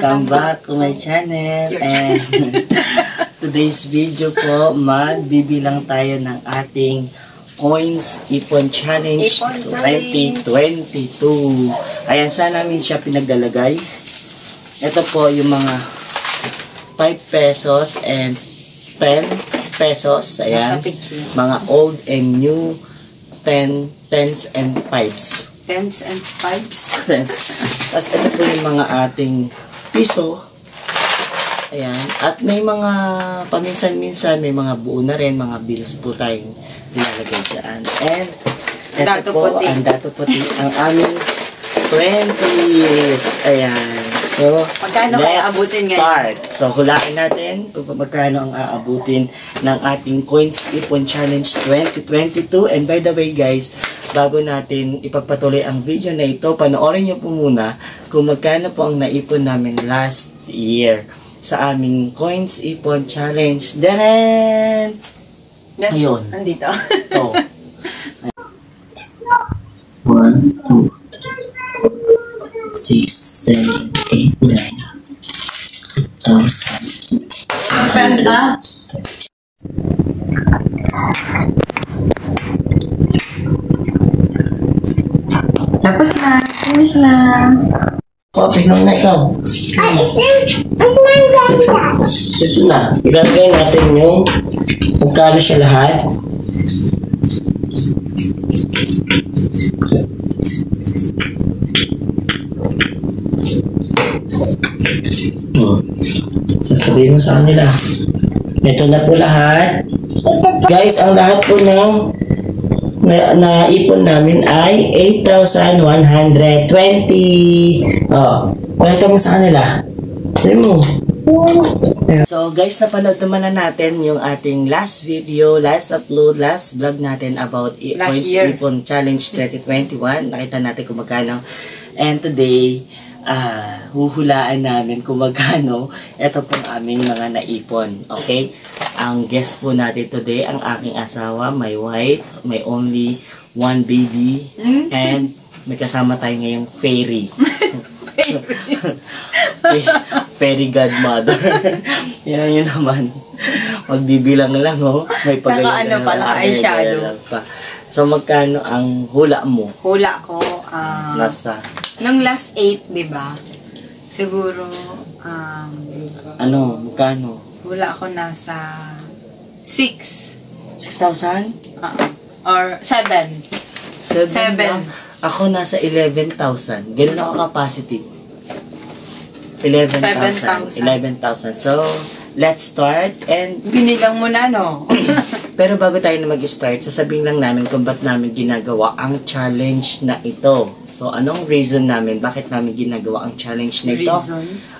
Welcome back to my channel. And today's video po, magbibilang tayo ng ating Coins Ipon Challenge Ipon Challenge. 2022. Ayan, saan namin siya pinaglalagay? Ito po yung mga 5 pesos and 10 pesos. Ayan. Mga old and new 10, tens and pipes. Tens and pipes. Tapos ito po yung mga ating piso. Ayan. At may mga paminsan-minsan, may mga buo na rin, mga bills po tayong nilalagay dyan. And ito Dato po, puti. ang dato puti, ang aming 20s. Ayan. So, Magkano let's abutin ngayon? start. So, hulaan natin kung magkano ang aabutin ng ating Coins Ipon Challenge 2022. And by the way, guys, bago natin ipagpatuloy ang video na ito, panoorin niyo po muna kung magkano po ang naipon namin last year sa aming Coins Ipon Challenge. Deren! That's, Ayun. Nandito. Oh. One, two, six, seven, eight, nine, thousand. Ganda. Tapos na. Finish na. Oh, tignan na ikaw. Ito na. Ilalagay natin yung magkano siya lahat. Hmm. Sasabihin mo sa kanila. Ito na po lahat. Guys, ang lahat po ng na naipon namin ay 8,120. Oh, kwento mo sa kanila. Sabi mo. So guys, napanood naman na natin yung ating last video, last upload, last vlog natin about Last Points year. Ipon Challenge 2021. Nakita natin kung magkano. And today, ah, huhulaan namin kung magkano ito pong aming mga naipon. Okay? Ang guest po natin today, ang aking asawa, my wife, my only one baby, and may kasama tayo ngayong fairy. fairy godmother. yan yun naman. Magbibilang lang, oh. May pagayon ano pa, Ay, eyeshadow. pa. So, magkano ang hula mo? Hula ko. ah, Nasa, nung last 8, di ba? Siguro, um, ano, magkano? hula ko nasa 6. 6,000? or 7. Seven. lang. Ako nasa 11,000. Ganun ako capacity. 11,000. 7,000. 11,000. So, let's start. And Binilang mo na, no? Pero bago tayo na mag-start, sasabihin lang namin kung ba't namin ginagawa ang challenge na ito. So, anong reason namin? Bakit namin ginagawa ang challenge na ito?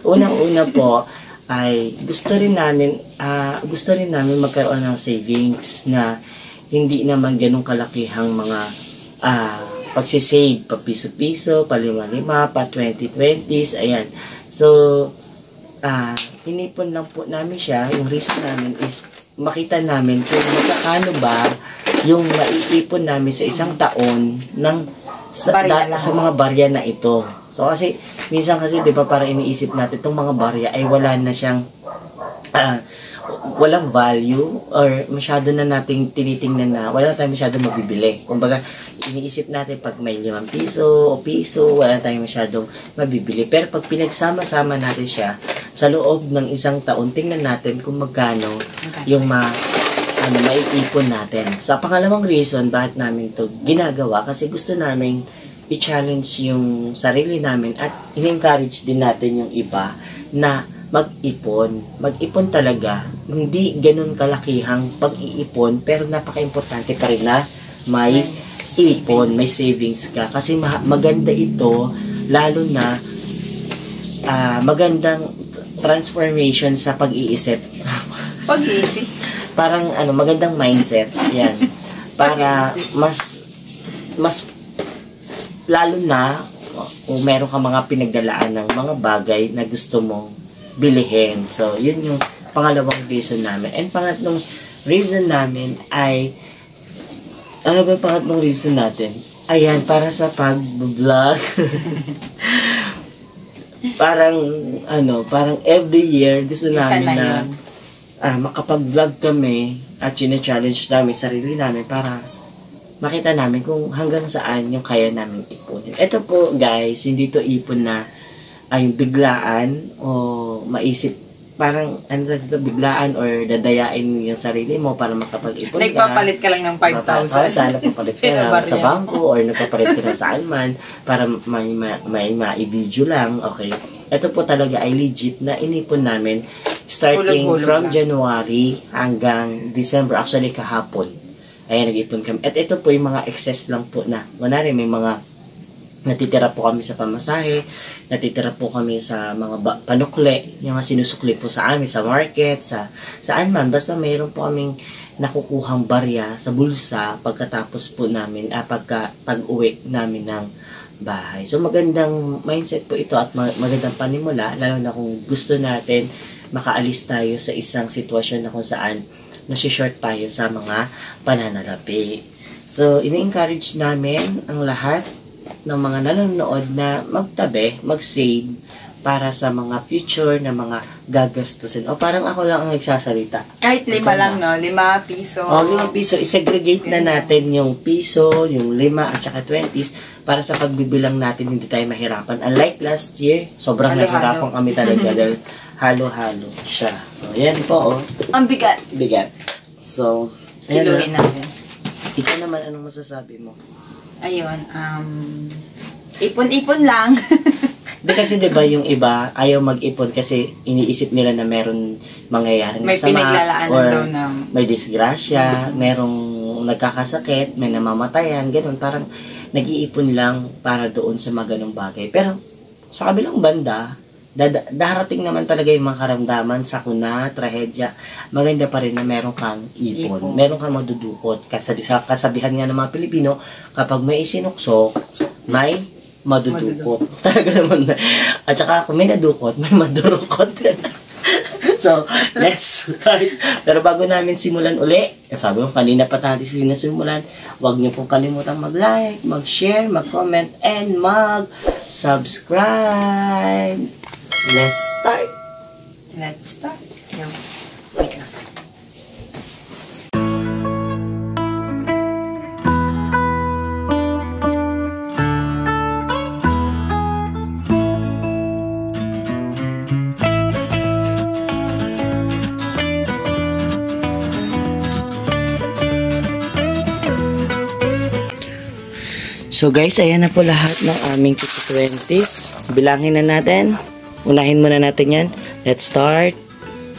Unang-una po, ay gusto rin namin, ah, gusto rin namin magkaroon ng savings na hindi naman ganun kalakihang mga ah, pagsisave, pa piso-piso, pa lima-lima, pa 20-20s, ayan. So, ah, inipon lang po namin siya. Yung reason namin is makita namin kung magkakano ba yung maiipon namin sa isang taon ng sa, Barya da- sa mga barya na ito. So kasi minsan kasi 'di ba para iniisip natin itong mga barya ay wala na siyang ah, walang value or masyado na nating tinitingnan na wala tayong masyado mabibili. Kumbaga, iniisip natin pag may 5 piso o piso, wala tayong masyadong mabibili. Pero pag pinagsama-sama natin siya, sa loob ng isang taon, tingnan natin kung magkano yung ma ano, maiipon natin. Sa pangalawang reason, bakit namin to ginagawa, kasi gusto namin i-challenge yung sarili namin at in-encourage din natin yung iba na mag-ipon. Mag-ipon talaga. Hindi ganun kalakihang pag-iipon, pero napaka-importante pa rin na may ipon, may savings ka. Kasi ma- maganda ito, lalo na ah, magandang transformation sa pag-iisip. Pag-iisip. Parang ano, magandang mindset. Yan. Para mas mas lalo na kung meron ka mga pinagdalaan ng mga bagay na gusto mong bilihin. So, yun yung pangalawang reason namin. And pangatlong reason namin ay ano ba pangatlong reason natin? Ayan, para sa pag-vlog. parang, ano, parang every year, gusto Isa namin na na, yun. ah, makapag-vlog kami at chine-challenge namin sarili namin para makita namin kung hanggang saan yung kaya namin ipunin. Ito po, guys, hindi to ipon na ay biglaan o maisip parang ano biglaan or dadayain mo yung sarili mo para makapag-ipon ka. Nagpapalit ka lang ng Oo, 5,000. sana papalit ka lang sa bangko or nagpapalit ka lang saan man para may, may, may ma-video lang. Okay. Ito po talaga ay legit na inipon namin starting Hulog-hulog from lang. January hanggang December. Actually, kahapon. Ayan, nag-ipon kami. At ito po yung mga excess lang po na. Kunwari, may mga natitira po kami sa pamasahe, natitira po kami sa mga panukle, yung mga sinusukli po sa amin, sa market, sa saan man. Basta mayroon po kaming nakukuhang barya sa bulsa pagkatapos po namin, ah, pagka, pag-uwi namin ng bahay. So magandang mindset po ito at ma- magandang panimula, lalo na kung gusto natin makaalis tayo sa isang sitwasyon na kung saan nasi-short tayo sa mga pananalapi. So, ini-encourage namin ang lahat ng mga nanonood na magtabi, mag-save para sa mga future na mga gagastusin. O parang ako lang ang nagsasalita. Kahit lima lang, no? Lima piso. O, limang piso, isegregate na natin yung piso, yung lima, at saka 20s para sa pagbibilang natin hindi tayo mahirapan. Unlike last year, sobrang Halo-halo. nahirapan kami talaga dahil halo-halo siya. So, yan po, oh. Ang bigat. Bigat. So, ayan na. Kiluhin natin. Ikaw naman, anong masasabi mo? Ayun, um, ipon-ipon lang. Di kasi 'di ba yung iba ayaw mag-ipon kasi iniisip nila na meron mangyayaring May masama or daw na may disgrasya, merong nagkakasakit, may namamatayan, ganun. Parang nag-iipon lang para doon sa mga ganung bagay. Pero sa kabilang banda, dada- darating naman talaga yung mga karamdaman, sakuna, trahedya, maganda pa rin na meron kang ipon. Ipon. Meron kang madudukot. Kasi sa kasabihan nga ng mga Pilipino, kapag may isinuksok, may madudukot. Talaga naman. na- At saka kung may nadukot, may madurukot. so, let's start. Pero bago namin simulan uli, sabi mo, kanina pa tayo sinasimulan, huwag niyo pong kalimutang mag-like, mag-share, mag-comment, and mag-subscribe. Let's start. Let's start. Ayun. Wait lang. So guys, ayan na po lahat ng aming 20s. Bilangin na natin. Unahin muna natin yan. Let's start.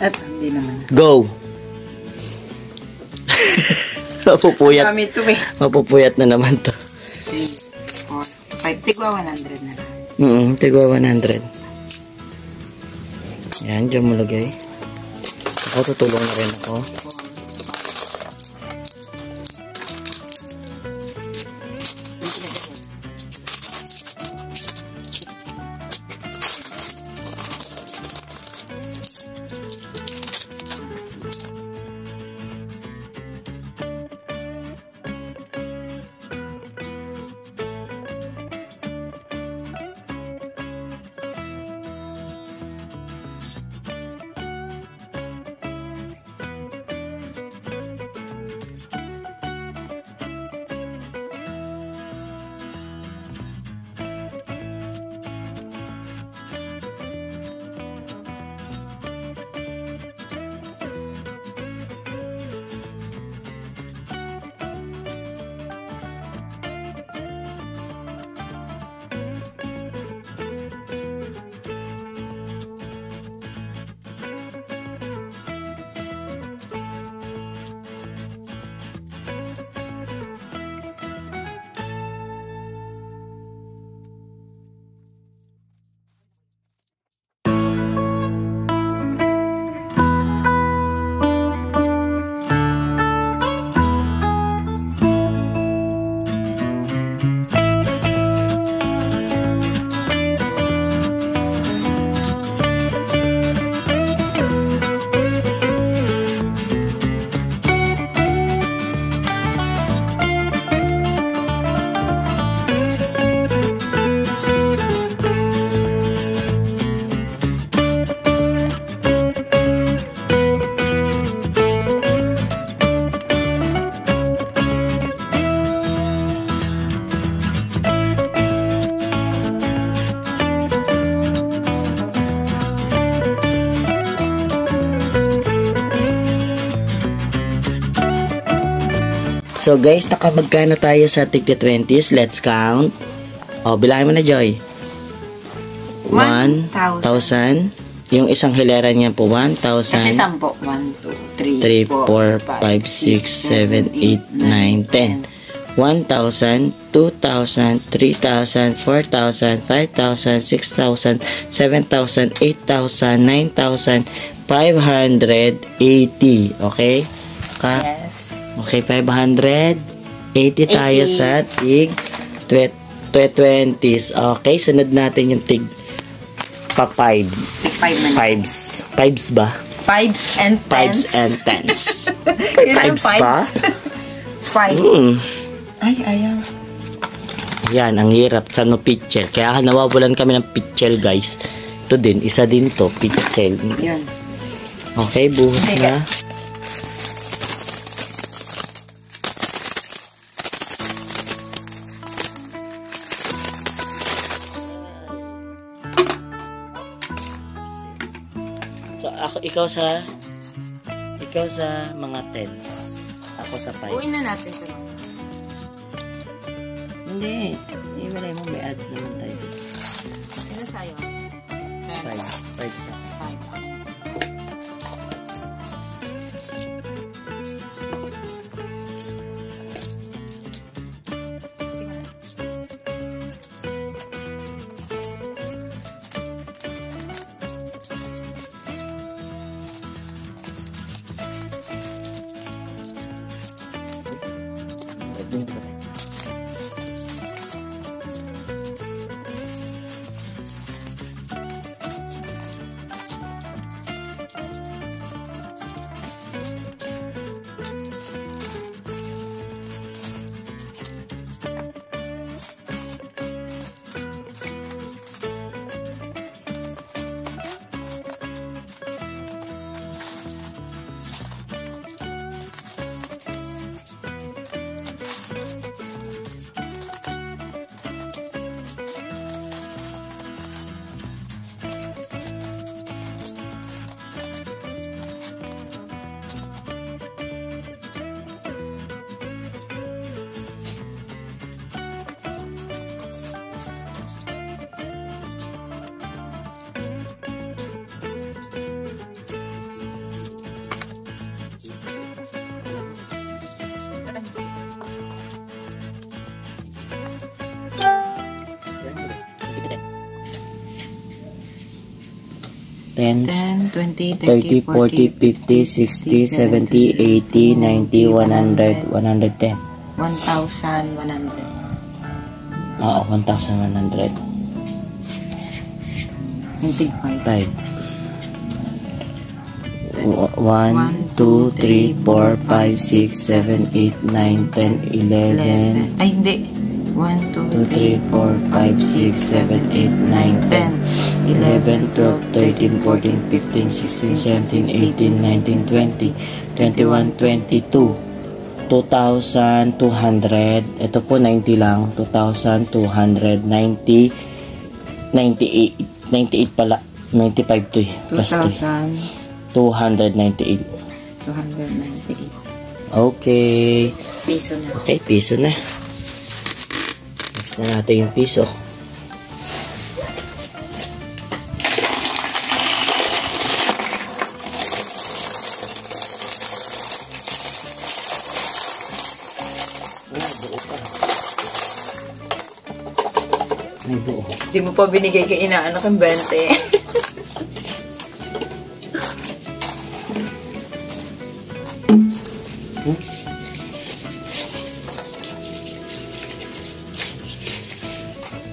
At hindi naman. Go! Mapupuyat. Kami ito eh. Mapupuyat na naman to. 3, 4, 5. Tigwa 100 na lang. Mm, tigwa 100. Yan, dyan mo lagay. Ako, tutulong na rin ako. So guys, nakamagkano tayo sa tigti 20s? Let's count. O, bilangin mo na Joy. 1,000. 1,000. Yung isang hilera niya po, 1,000. Kasi sampo. 1, 2, 3, 3, 4, 5, 6, 7, 8, 9, 10. 1,000, 2,000, 3,000, 4,000, 5,000, 6,000, 7,000, 8,000, 9,000, 580. Okay? Ka? Yes. Okay, 580 tayo 80. sa tig 20s. Okay, sunod natin yung tig pa 5. 5 man. Fives. Fives ba? Fives and Fives tens. and tens. Fives ba? Five. Hmm. Ay, ayaw. Yan, ang hirap sa no pitchel. Kaya nawawalan kami ng pitchel, guys. Ito din, isa din to, pitchel. Yun. Okay, buhos na. Ikaw sa, ikaw sa mga tens. Ako sa five. Uwi na natin ito. Hindi. Iwalay mo, may add naman Dito ka tayo. Tens. 10, 20, 30, 40, 50, 60, 70, 80, 90, 100, 110. 1,100. Oo, 1,100. Yung tig five. 5. 1, 2, 3, 4, 5, 6, 7, 8, 9, 10, 11, 11. Ay, hindi. 1, 2, 2, 3, 4, 5, 6, 7, 8, 9, 10, 11, 12, 13, 14, 15, 16, 17, 18, 19, 20, 21, 22, 2,200. Ito po 90 lang. 2,290, 98, 98 pala. 95 to eh. Plus 2. 298. 2,298. Okay. Piso na. Okay, piso na. Next na natin yung piso. Buo. Di mo pa binigay kay inaanak yung 20.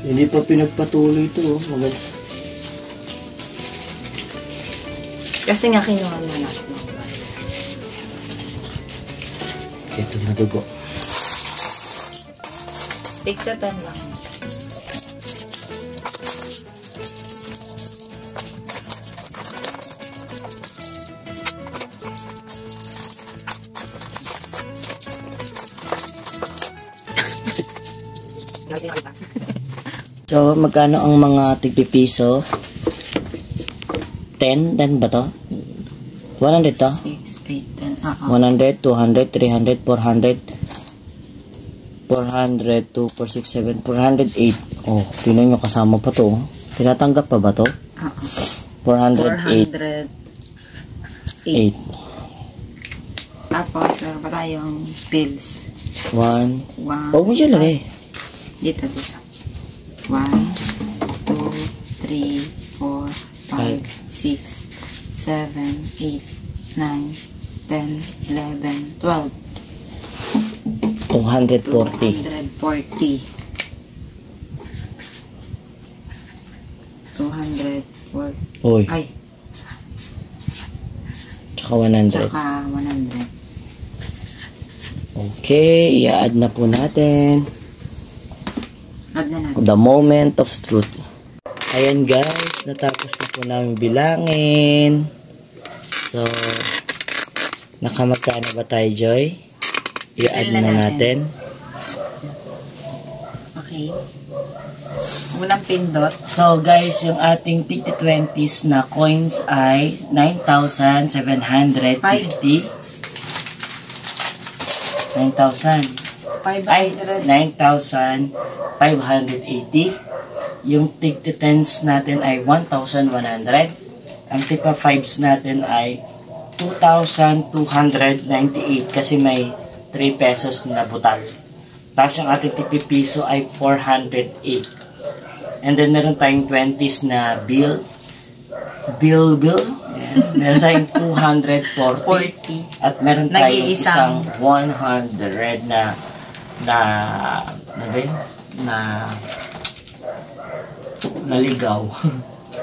Hindi pa pinagpatuloy ito. Oh. Maganda. Kasi nga kinuha na natin. Ito. Take the 10 lang. So, magkano ang mga tigpipiso? 10? 10 ba to? 100 to? 6, 8, 10. Ah, ah. 100, 200, 300, 400, 400, 2, 4, 6, 7, 408. Oh, tingnan nyo kasama pa to. Tinatanggap pa ba to? Ah, 408. 408. Tapos, meron pa tayong pills. 1. One. Huwag mo dyan lagay. Dito, dito. One, two, three, four, five, six, seven, eight, nine, ten, eleven, twelve. 240. 240. 240. Uy, Ay, tsaka 100. tsaka 100. Okay, i-add na po natin. The moment of truth. Ayan guys, natapos na po namin bilangin. So, nakamagkano ba tayo, Joy? I-add na natin? Okay. Unang pindot. So guys, yung ating tigti 20s na coins ay 9,750. 9,000. 500. Ay, 9,580. Yung tigti 10s natin ay 1,100. Ang tipa 5s natin ay 2,298 kasi may 3 pesos na butal. Tapos yung ating tipi piso ay 408. And then meron tayong 20s na bill. Bill, bill. Ayan. Meron tayong 240. 40. At meron tayong isang Nag-iisang. 100 na na na yun? na naligaw.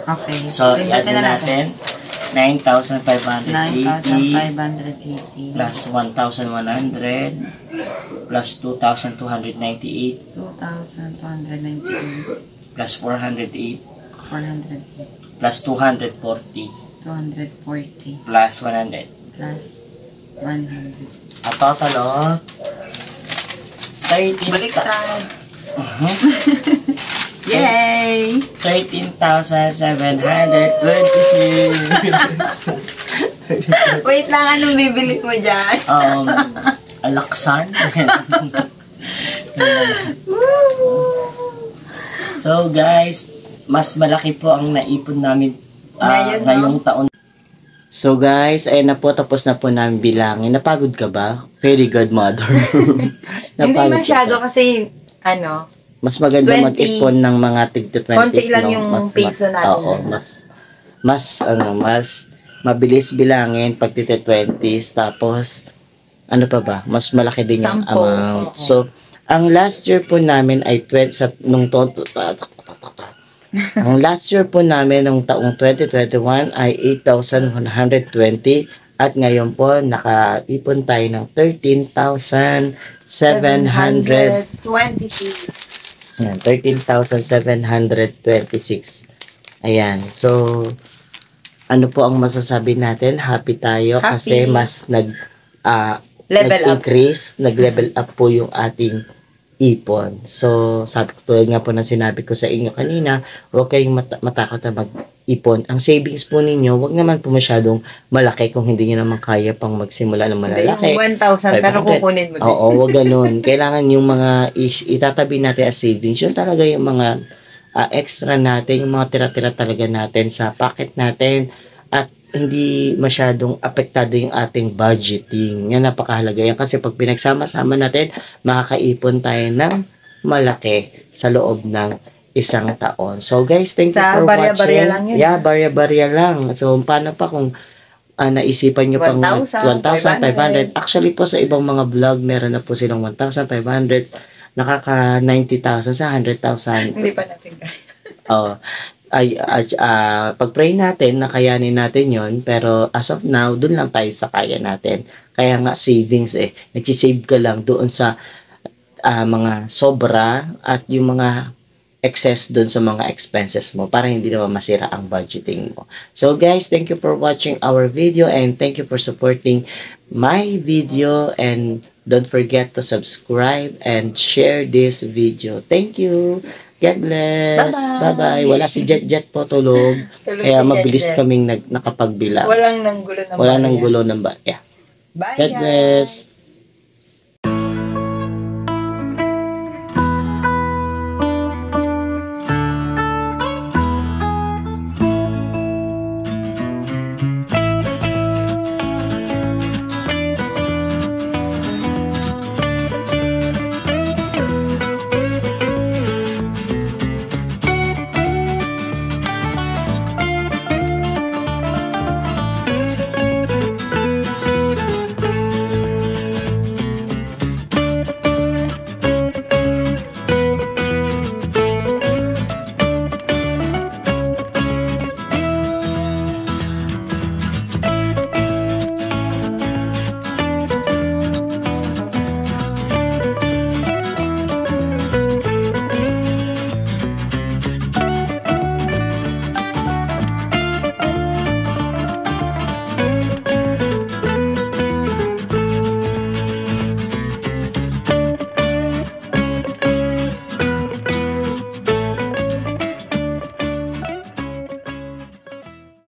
Okay. so, Pindutin i-add na natin. 9,580 9,580 plus 1,100 plus 2,298 2,298 plus 408 408 plus 240 240 plus 100. plus 100 A total of 13 Baliktad! Mhm. Yay! 13,726. Wait lang, anong bibili mo dyan? um, alaksan. so guys, mas malaki po ang naipon namin ah, Ngayon, no? ngayong taon. So guys, ayun na po, tapos na po namin bilangin. Napagod ka ba? Very good mother. Hindi ka masyado ba? kasi, ano, Mas maganda 20. mag-ipon ng mga tig 20 Konti lang yung mas, piso natin. Oo, mas mas ano, mas mabilis bilangin pag tig 20 tapos ano pa ba? Mas malaki din yung amount. oo. So, ang last year po namin ay 20 sa nung to, ang last year po namin nung taong 2021 ay 8,120 at ngayon po nakaipon tayo ng 13,700 726 Ayan, 13,726. Ayan. So, ano po ang masasabi natin? Happy tayo Happy. kasi mas nag ah, Level up. nag-increase, nag-level up po yung ating ipon. So, sabi ko tulad nga po na sinabi ko sa inyo kanina, huwag kayong mat- matakot na mag-ipon. Ang savings po ninyo, huwag naman po masyadong malaki kung hindi nyo naman kaya pang magsimula ng malalaki. yung 1,000 pero 500. kukunin mo din. Oo, wag ganun. Kailangan yung mga is, itatabi natin as savings. Yun talaga yung mga ah, extra natin, yung mga tira-tira talaga natin sa pocket natin at hindi masyadong apektado yung ating budgeting. Yan napakahalaga yan kasi pag pinagsama-sama natin, makakaipon tayo ng malaki sa loob ng isang taon. So guys, thank Sa you for barya-barya watching. lang yun, Yeah, barya-barya lang. So paano pa kung ah, naisipan nyo pang 1,000, 1,500. Actually po sa ibang mga vlog, meron na po silang 1,500. Nakaka 90,000 sa 100,000. Hindi pa natin kaya. Oh, ay, ah, pag-pray natin, nakayanin natin yon pero as of now, dun lang tayo sa kaya natin. Kaya nga savings eh. Nagsisave ka lang doon sa ah, mga sobra at yung mga excess doon sa mga expenses mo para hindi naman masira ang budgeting mo. So guys, thank you for watching our video and thank you for supporting my video and don't forget to subscribe and share this video. Thank you. God bless. Bye-bye. Wala si Jet Jet po tulog. Tulog Kaya si mabilis Jet kaming nag, nakapagbilang. Walang nanggulo ng Wala nang barya. gulo ng ba. Yeah. Bye, God guys. bless.